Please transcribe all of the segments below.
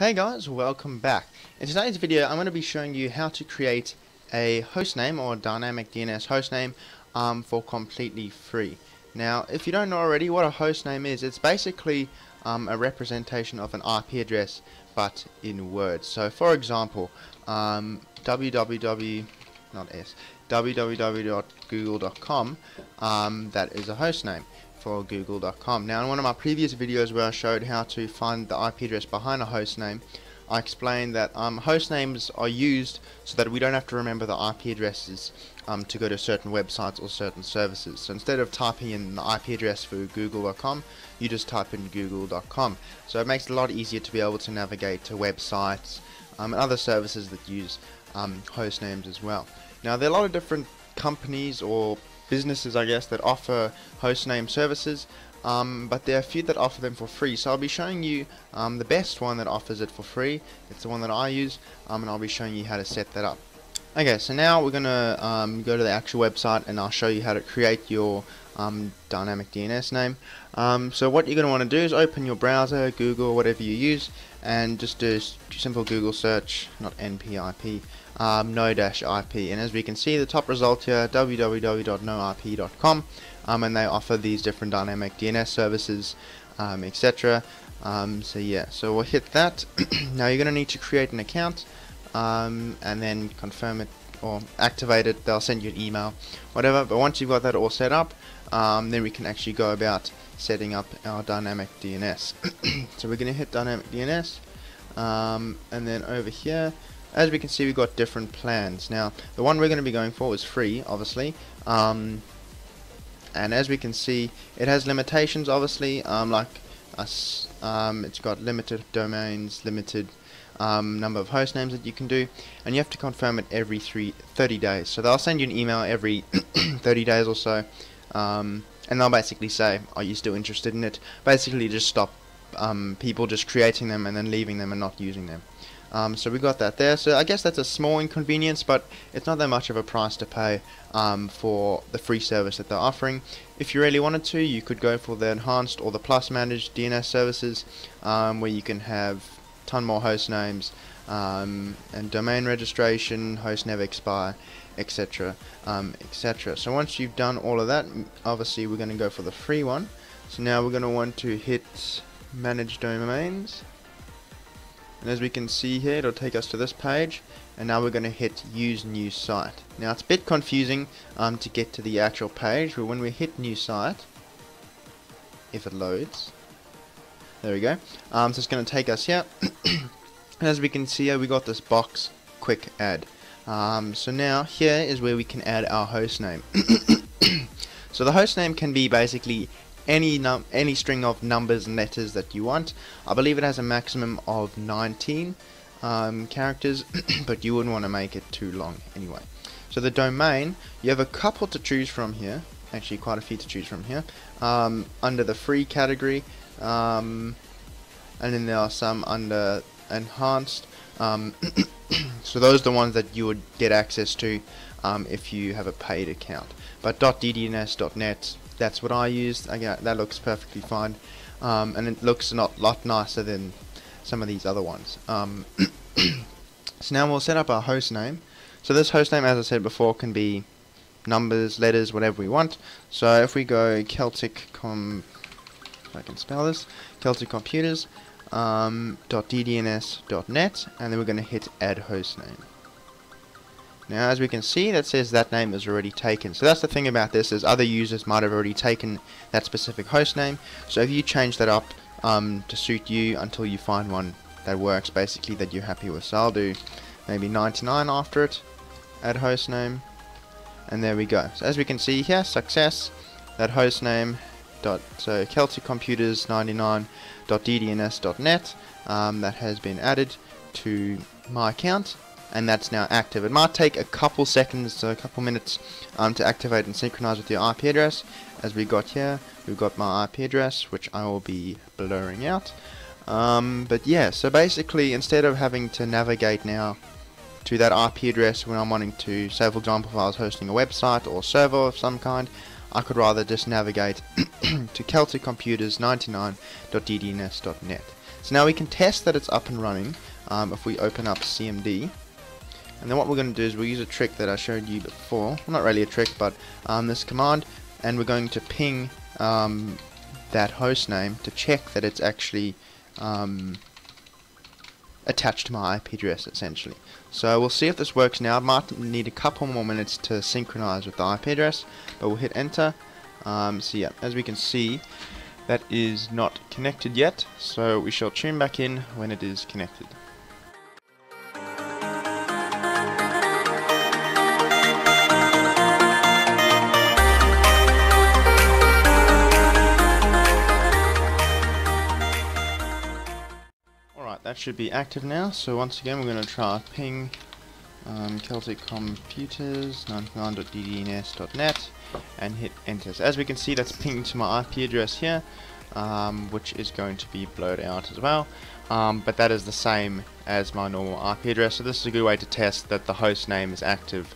Hey guys, welcome back. In today's video I'm going to be showing you how to create a hostname or dynamic DNS hostname um, for completely free. Now if you don't know already what a hostname is, it's basically um, a representation of an IP address but in words. So for example, um, www not s www.google.com um, that is a hostname for google.com. Now in one of my previous videos where I showed how to find the IP address behind a host name, I explained that um, host names are used so that we don't have to remember the IP addresses um, to go to certain websites or certain services. So instead of typing in the IP address for google.com, you just type in google.com. So it makes it a lot easier to be able to navigate to websites um, and other services that use um, host names as well. Now there are a lot of different companies or businesses, I guess, that offer host name services. Um, but there are a few that offer them for free. So I'll be showing you um, the best one that offers it for free. It's the one that I use, um, and I'll be showing you how to set that up. Okay, so now we're gonna um, go to the actual website, and I'll show you how to create your um, dynamic DNS name. Um, so what you're gonna want to do is open your browser, Google, whatever you use, and just do a simple Google search, not NPIP um, no-ip and as we can see the top result here www.noip.com um, and they offer these different dynamic DNS services um, etc um, so yeah so we'll hit that. Now you're gonna need to create an account um, and then confirm it or activate it. They'll send you an email whatever. But once you've got that all set up um, then we can actually go about setting up our dynamic DNS so we're gonna hit dynamic DNS and then over here as we can see we've got different plans. Now the one we're going to be going for is free obviously. Um, and as we can see it has limitations obviously um, like us um, it's got limited domains limited um, number of host names that you can do and you have to confirm it every three, 30 days. So they'll send you an email every 30 days or so um, and they'll basically say are you still interested in it? Basically just stop um, people just creating them and then leaving them and not using them um, so we got that there. So I guess that's a small inconvenience, but it's not that much of a price to pay um, for the free service that they're offering. If you really wanted to, you could go for the enhanced or the plus managed DNS services, um, where you can have ton more host names um, and domain registration, host never expire, etc., um, etc. So once you've done all of that, obviously we're going to go for the free one. So now we're going to want to hit manage domains and as we can see here it'll take us to this page and now we're going to hit use new site. Now it's a bit confusing um, to get to the actual page but when we hit new site if it loads there we go. Um, so it's going to take us here. And as we can see here we got this box quick add. Um, so now here is where we can add our host name. So the host name can be basically any num any string of numbers and letters that you want. I believe it has a maximum of 19 um, characters, but you wouldn't want to make it too long anyway. So the domain, you have a couple to choose from here. Actually, quite a few to choose from here. Um, under the free category, um, and then there are some under enhanced. Um, so those are the ones that you would get access to um, if you have a paid account. But .ddns.net that's what I used. Again, that looks perfectly fine, um, and it looks a lot, nicer than some of these other ones. Um, so now we'll set up our host name. So this host name, as I said before, can be numbers, letters, whatever we want. So if we go Celtic com, if I can spell this, Celtic Computers, um, .ddns.net, and then we're going to hit add host name. Now as we can see that says that name is already taken. So that's the thing about this is other users might have already taken that specific host name. So if you change that up um, to suit you until you find one that works basically that you're happy with. So I'll do maybe 99 after it, add host name, and there we go. So as we can see here, success, that host name dot so Celtic Computers 99.ddns.net um, that has been added to my account and that's now active. It might take a couple seconds, so a couple minutes um, to activate and synchronize with your IP address. As we got here, we've got my IP address, which I will be blurring out. Um, but yeah, so basically, instead of having to navigate now to that IP address when I'm wanting to, say for example, if I was hosting a website or server of some kind, I could rather just navigate to Celtic Computers 99.ddns.net. So So now we can test that it's up and running um, if we open up CMD. And then what we're going to do is we'll use a trick that I showed you before. Well, not really a trick, but um, this command, and we're going to ping um, that host name to check that it's actually um, attached to my IP address, essentially. So we'll see if this works now. It might need a couple more minutes to synchronize with the IP address, but we'll hit enter. Um, so yeah, as we can see, that is not connected yet, so we shall tune back in when it is connected. Should be active now, so once again we're going to try ping um, Celtic Computers 99.ddns.net and hit enter. So as we can see that's pinged to my IP address here um, which is going to be blurred out as well um, but that is the same as my normal IP address so this is a good way to test that the host name is active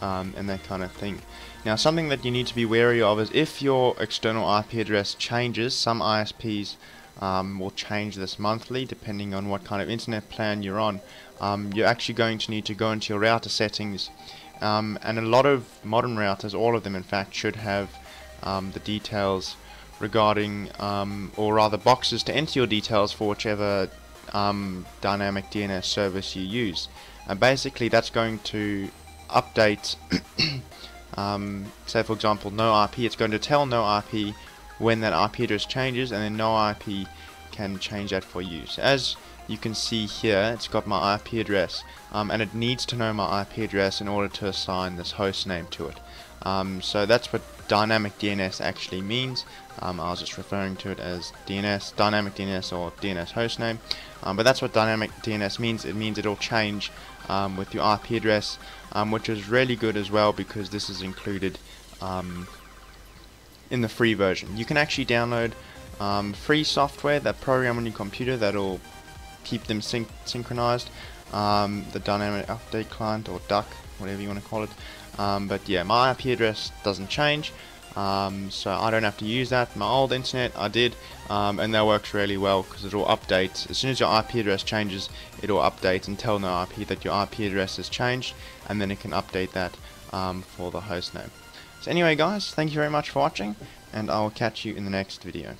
um, and that kind of thing. Now something that you need to be wary of is if your external IP address changes, some ISPs um, will change this monthly depending on what kind of internet plan you're on. Um, you're actually going to need to go into your router settings um, and a lot of modern routers, all of them in fact, should have um, the details regarding, um, or rather boxes to enter your details for whichever um, dynamic DNS service you use. And basically that's going to update, say for example no IP, it's going to tell no IP when that IP address changes and then no IP can change that for you. So as you can see here it's got my IP address um, and it needs to know my IP address in order to assign this host name to it. Um, so that's what dynamic DNS actually means. Um, I was just referring to it as DNS, dynamic DNS or DNS hostname. Um, but that's what dynamic DNS means. It means it'll change um, with your IP address, um, which is really good as well because this is included um, in the free version. You can actually download um, free software that program on your computer that'll keep them syn synchronized. Um, the dynamic update client or DUC, whatever you want to call it. Um, but yeah, my IP address doesn't change. Um, so I don't have to use that. My old internet I did um, and that works really well because it will update as soon as your IP address changes it will update and tell no IP that your IP address has changed and then it can update that um, for the host name. So anyway guys, thank you very much for watching and I will catch you in the next video.